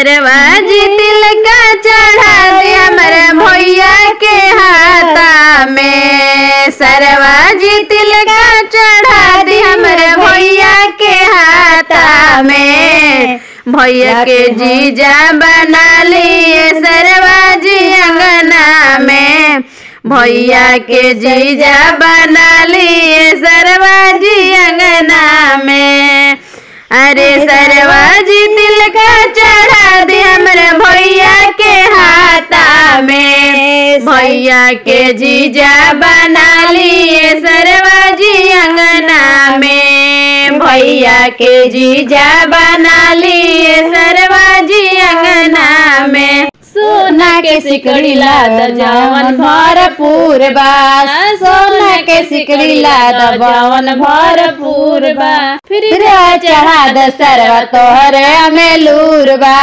सरवाजी तिलका चढ़ा दे हमारे भैया के हाथा में। सरवाजी तिलका चढ़ा दे हमारे भैया के हाथा में। भैया के जीजा बना लिए सरवाजी अंगना में। भैया के जीजा बना लिए सरवाजी अंगना में। अरे सरवाजी तिलका के जीजा बना लिए सरवाजी अंगना में। भैया के जीजा बना लिए सरवाजी अंगना में। सोना के सिकड़ी लाद जवन भरपूर बा सोना के सिकड़ी लाद जवन भरपूर बा फिर चढ़ा द सरवा तोहरे में लूर बा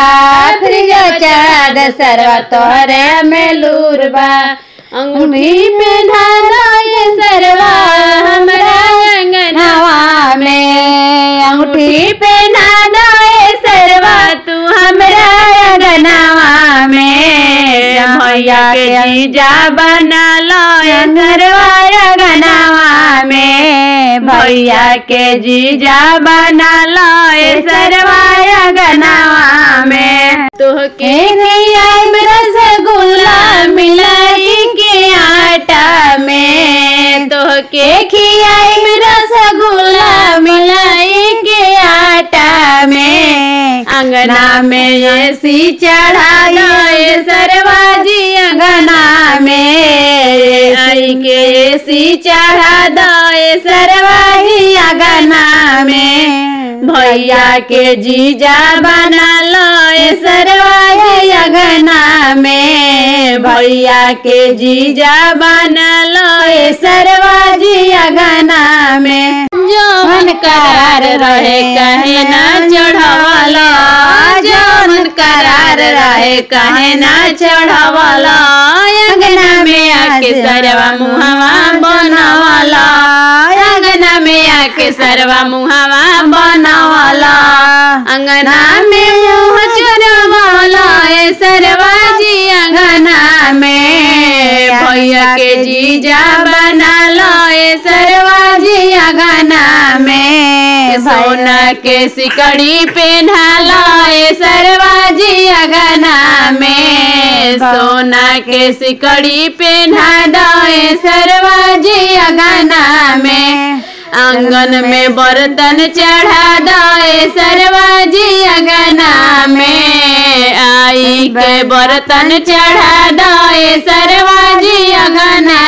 फिर चढ़ा द सरवा तोहरे में लूर बा अंगूठी में धाना ये सरवा हमरा अंगनवा में अंगूठी पे नाना ये सरवा तू हमरा अंगनवा में भैया के जीजा बना लो ये सरवा अंगनवा में भैया के जीजा बना लो ये सरवा अंगनवा में तोहके खियाई अंगना में ये सी चढ़ा दो ये सरवाजी अंगना में। आई के ये सी चढ़ा दो ये सरवाजी अंगना में। भैया के जीजा बना लो ये सरवाजी अंगना में। भैया के जीजा बना लो ये सरवाजी अंगना में। जौन करार रहे रहे कहे ना चढ़वाला अंगना में आके सरवा मुहवा बनवाला। अंगना में आके सरवा मुहवा बनवाला। अंगना में मुँह चरवाला ए सरवाजी अंगना में। भैया के जीजा बना लो ए सरवाजी अंगना में। सोना के सिकड़ी पहना लो ए अंगना में सोना के सिकड़ी पहना दो ए सरवाजी अंगना में आँगन में बर्तन चढ़ा दो सरवाजी अंगना में आई के बर्तन चढ़ा दो सरवाजी अंगना